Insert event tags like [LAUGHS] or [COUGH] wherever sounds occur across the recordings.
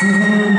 see. [LAUGHS]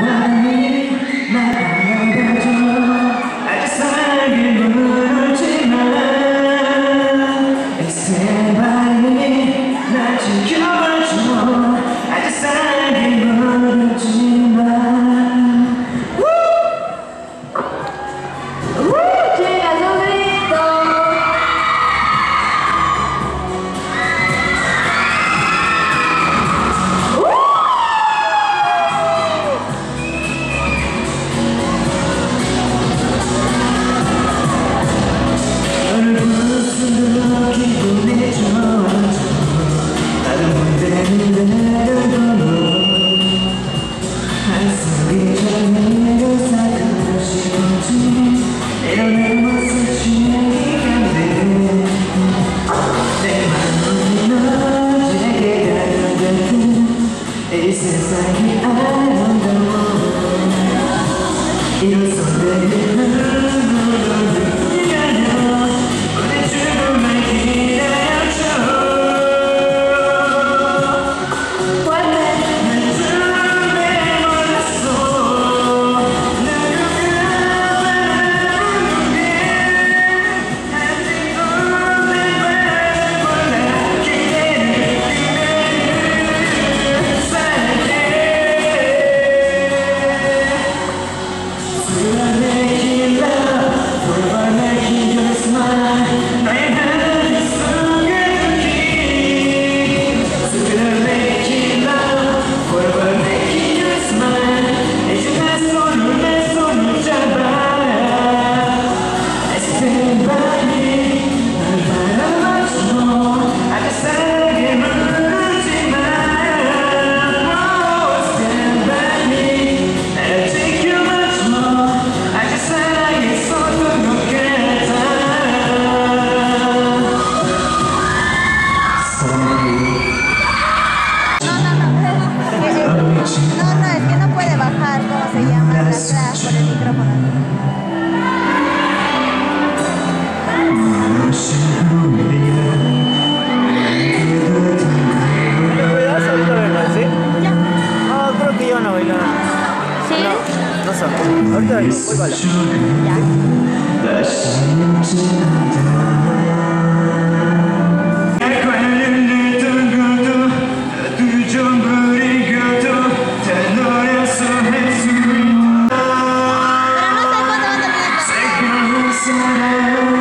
It's just like I don't know. It's so good. Amen. Ahorita muy bala. Ya. Sarah.